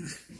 Mm-hmm.